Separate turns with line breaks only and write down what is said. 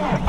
Oh,